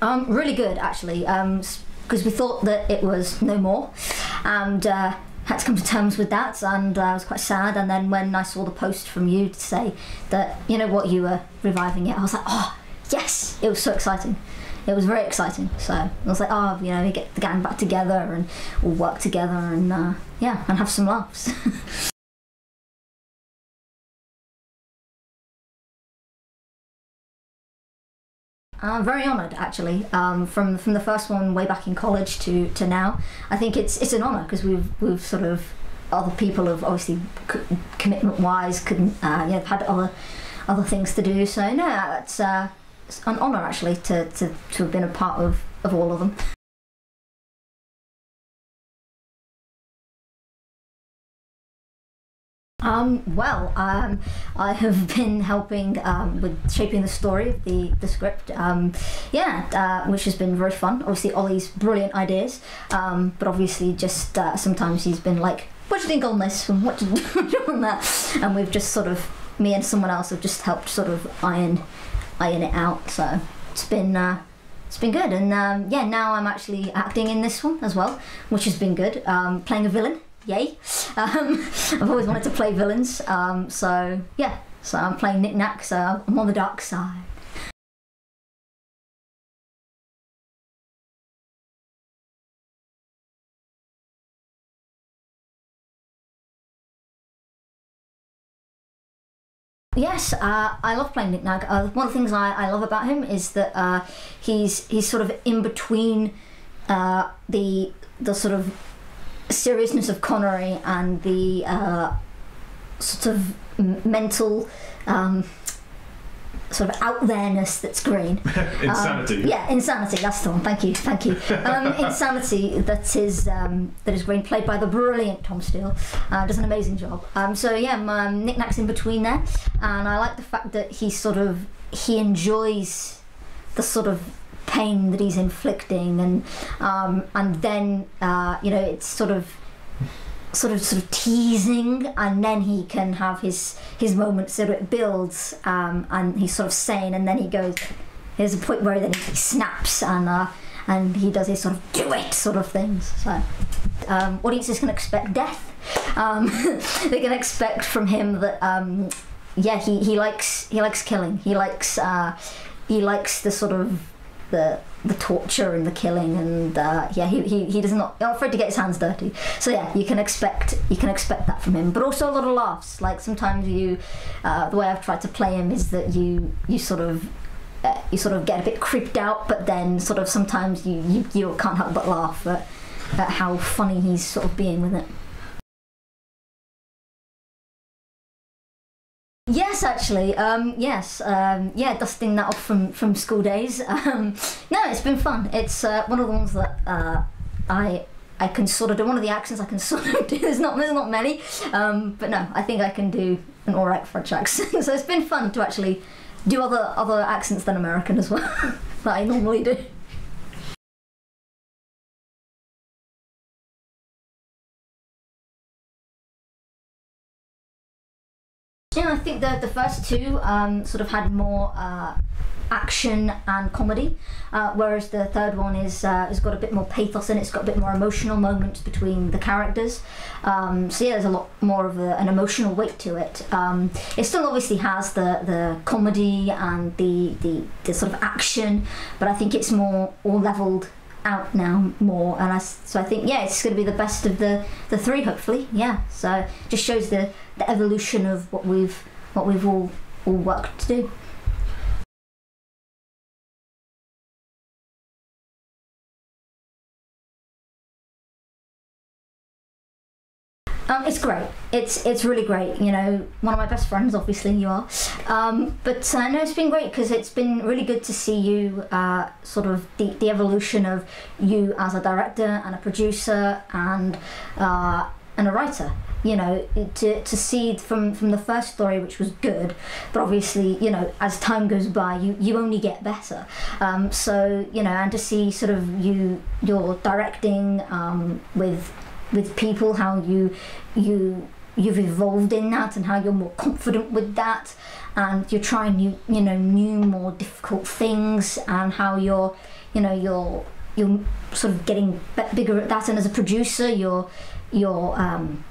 Um, really good actually, because we thought that it was no more, and uh, had to come to terms with that, and uh, I was quite sad. And then when I saw the post from you to say that you know what you were reviving it, I was like, oh yes, it was so exciting. It was very exciting. So I was like, oh, you know, we get the gang back together and we'll work together and uh, yeah, and have some laughs. I'm very honoured, actually, um, from from the first one way back in college to, to now. I think it's it's an honour because we've we've sort of other people have obviously commitment wise couldn't uh, yeah had other other things to do. So no, it's, uh, it's an honour actually to, to to have been a part of of all of them. Um, well, um, I have been helping um, with shaping the story of the, the script. Um, yeah, uh, which has been very fun. Obviously, Ollie's brilliant ideas, um, but obviously, just uh, sometimes he's been like, "What do you think on this?" and "What do you think on that?" And we've just sort of me and someone else have just helped sort of iron iron it out. So it's been. Uh, it's been good, and um, yeah, now I'm actually acting in this one as well, which has been good. playing a villain, yay. Um, I've always wanted to play villains, um, so yeah, so I'm playing Nick Nack, so I'm on the dark side. Yes, uh, I love playing Nick Nack. Uh, one of the things I, I love about him is that uh, he's he's sort of in between uh, the the sort of seriousness of Connery and the uh, sort of mental um, sort of out there-ness that's Greene. insanity. Um, yeah, insanity. That's the one. Thank you, thank you. Um, insanity that is um, that is Greene, played by the brilliant Tom Steele. Uh, does an amazing job. Um, so yeah, my Nick Nack's in between there, and I like the fact that he sort of he enjoys the sort of pain that he's inflicting, and um, and then uh, you know it's sort of sort of sort of teasing, and then he can have his his moments so it builds, um, and he's sort of sane, and then he goes. There's a point where then he snaps and. Uh, and he does his sort of do it sort of things. So um, audiences can expect death. Um, they can expect from him that um, yeah he, he likes he likes killing. He likes uh, he likes the sort of the the torture and the killing and uh, yeah he, he, he does not afraid to get his hands dirty. So yeah you can expect you can expect that from him. But also a lot of laughs. Like sometimes you uh, the way I've tried to play him is that you you sort of uh, you sort of get a bit creeped out but then sort of sometimes you you, you can't help but laugh at, at how funny he's sort of being with it actually, um, yes, um, yeah, dusting that off from, from school days. Um, no, it's been fun. It's uh, one of the ones that uh, I I can sort of do. One of the accents I can sort of do. There's not there's not many, um, but no, I think I can do an all right French accent. so it's been fun to actually do other other accents than American as well that I normally do. Yeah, I think the the first two um, sort of had more uh, action and comedy, uh, whereas the third one is uh, has got a bit more pathos and it. It's got a bit more emotional moments between the characters. Um, so yeah, there's a lot more of a, an emotional weight to it. Um, it still obviously has the the comedy and the, the the sort of action, but I think it's more all leveled out now more and I, so I think yeah it's going to be the best of the the three hopefully yeah so just shows the the evolution of what we've what we've all all worked to do Um, it's great. It's it's really great. You know, one of my best friends, obviously you are. Um, but uh, no, it's been great because it's been really good to see you uh, sort of the, the evolution of you as a director and a producer and uh, and a writer. You know, to, to see from from the first story, which was good, but obviously, you know, as time goes by, you, you only get better. Um, so you know, and to see sort of you your directing um, with with people, how you you you've evolved in that and how you're more confident with that. And you're trying new you know new more difficult things and how you're you know you're you're sort of getting bigger at that, and as a producer, you're you're um,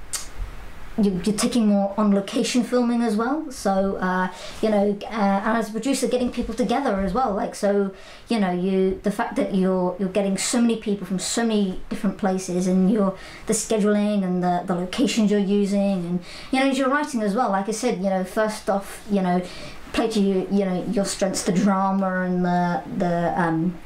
you're, you're taking more on location filming as well. So uh, you know, uh, and as a producer, getting people together as well. Like so, you know, you the fact that you're you're getting so many people from so many different places, and you're the scheduling and the the locations you're using, and you know, as you're writing as well. Like I said, you know, first off, you know, play to you, you know, your strengths, the drama and the the um,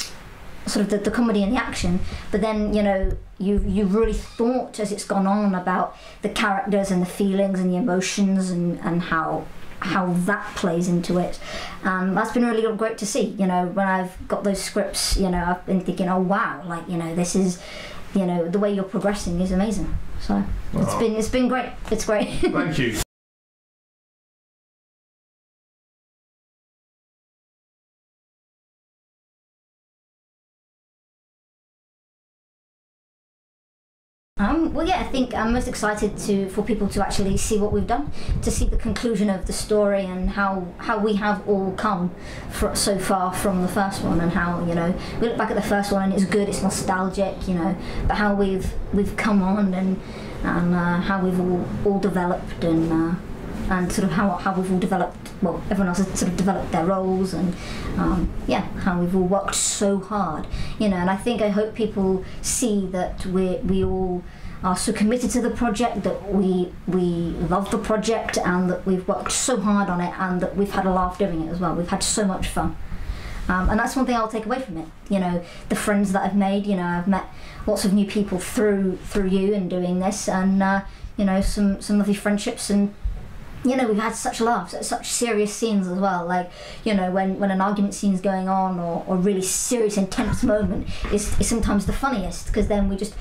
sort of the, the comedy and the action but then you know you you really thought as it's gone on about the characters and the feelings and the emotions and and how how that plays into it. Um, that's been really great to see you know when I've got those scripts you know I've been thinking oh wow like you know this is you know the way you're progressing is amazing. So it's been it's been great. It's great. Thank you. Um, well, yeah, I think I'm most excited to for people to actually see what we've done, to see the conclusion of the story and how how we have all come fr- so far from the first one, and how you know we look back at the first one and it's good, it's nostalgic, you know, but how we've we've come on and and uh, how we've all all developed and. Uh, and sort of how, how we've all developed, well, everyone else has sort of developed their roles, and um, yeah, how we've all worked so hard, you know. And I think I hope people see that we we all are so committed to the project that we we love the project and that we've worked so hard on it and that we've had a laugh doing it as well. We've had so much fun. Um, and that's one thing I'll take away from it. You know, the friends that I've made. You know, I've met lots of new people through through you and doing this, and uh, you know, some some lovely friendships and you know, we've had such laughs such serious scenes as well. Like, you know, when, when an argument scene's going on or, or really serious, intense moment is, is sometimes the funniest because then we just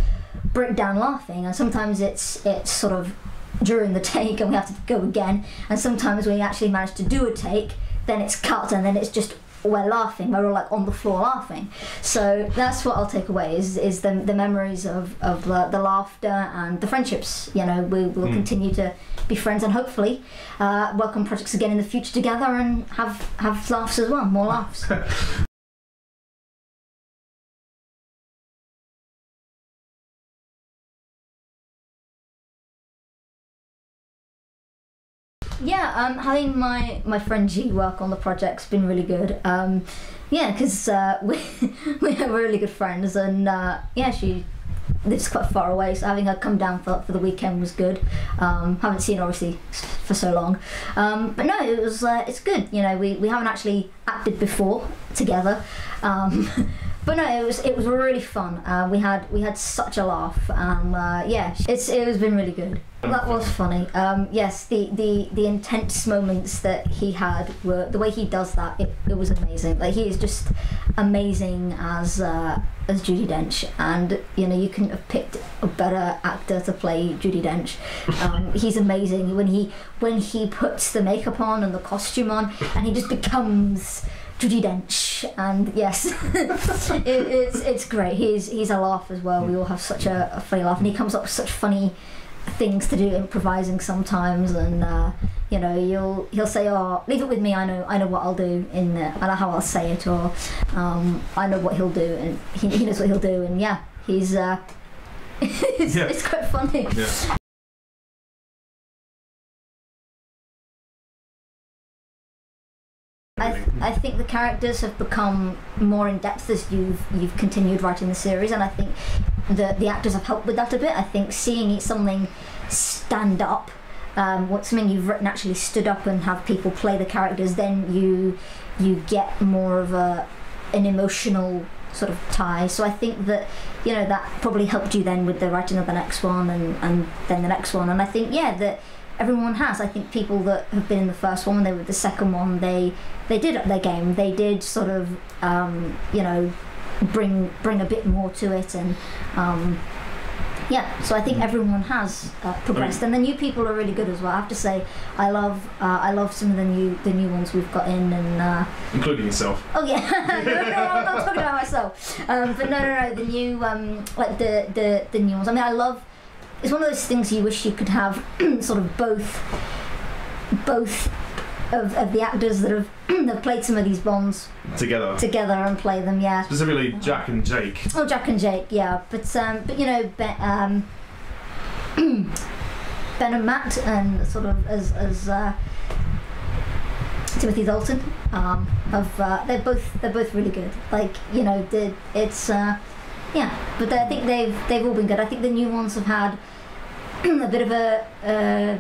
break down laughing. And sometimes it's it's sort of during the take and we have to go again. And sometimes we actually manage to do a take, then it's cut and then it's just we're laughing. We're all like on the floor laughing. So that's what I'll take away is is the, the memories of, of the, the laughter and the friendships. You know, we will Mm. continue to be friends and hopefully uh, work on projects again in the future together and have have laughs as well, more laughs. um, having my, my friend G work on the project's been really good. Um, yeah, because uh, we we are really good friends, and uh, yeah, she lives quite far away, so having her come down for, for the weekend was good. Um, haven't seen her obviously for so long, um, but no, it was uh, it's good. You know, we, we haven't actually acted before together. Um, But no, it was it was really fun. Uh, we had we had such a laugh, and uh, yeah, it's it has been really good. That was funny. Um, yes, the, the the intense moments that he had were the way he does that. It, it was amazing. Like he is just amazing as uh, as Judi Dench, and you know you couldn't have picked a better actor to play Judi Dench. Um, he's amazing when he when he puts the makeup on and the costume on, and he just becomes. Judi Dench, and yes, it, it's it's great. He's he's a laugh as well. We all have such a, a funny laugh, and he comes up with such funny things to do, improvising sometimes, and uh, you know you'll he'll say, "Oh, leave it with me. I know I know what I'll do in the, I know how I'll say it, or um, I know what he'll do, and he, he knows what he'll do, and yeah, he's uh, it's, Yeah. it's quite funny. Yeah. I, think the characters have become more in depth as you've you've continued writing the series, and I think the the actors have helped with that a bit. I think seeing something stand up, um, what something you've written actually stood up and have people play the characters, then you you get more of a an emotional sort of tie. So I think that you know that probably helped you then with the writing of the next one and and then the next one. And I think yeah that everyone has. I think people that have been in the first one, when they were the second one, they they did up their game. They did sort of um, you know bring bring a bit more to it and. Um, yeah, so I think everyone has uh, progressed, and the new people are really good as well. I have to say, I love uh, I love some of the new the new ones we've got in, and uh, Including yourself. Oh yeah, no, no, I'm not talking about myself. Um, but no, no, no, the new, um, like the, the the new ones. I mean, I love. It's one of those things you wish you could have, sort of both, both of, of the actors that have that have played some of these Bonds together. together and play them. Yeah. Specifically, Jack and Jake. Oh, Jack and Jake, yeah, but um, but you know, Ben, um, Ben and Matt, and sort of as as uh, Timothy Dalton, um, have uh, they're both they're both really good. Like you know, it's uh, yeah, but I think they've they've all been good. I think the new ones have had a bit of a. Uh,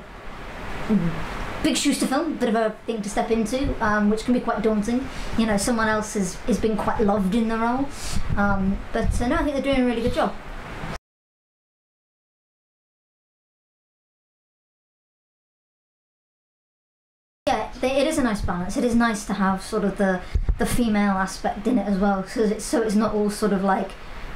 Big shoes to fill, a bit of a thing to step into, um, which can be quite daunting. You know, someone else has, has been quite loved in the role, um, but uh, no, I think they're doing a really good job. Yeah, it is a nice balance. It is nice to have sort of the the female aspect in it as well, so it's so it's not all sort of like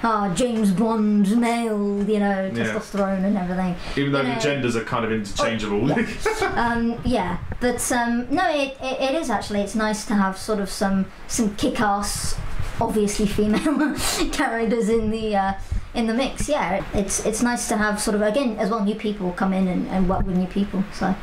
ah James Bond male, you know, Yeah. testosterone and everything. Even though You the know- genders are kind of interchangeable. um, yeah, but um, no, it, it, it is actually. It's nice to have sort of some some kick-ass, obviously female characters in the uh, in the mix. Yeah, it's it's nice to have sort of again as well new people come in and, and work with new people. So